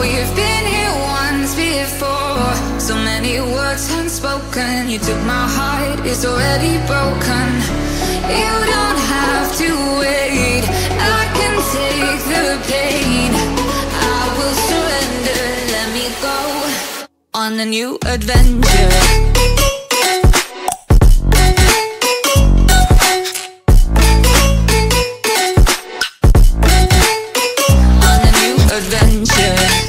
we've been here once before. So many words unspoken. You took my heart, it's already broken. You don't have to wait. I can take the pain. I will surrender, let me go On a new adventure. Adventure.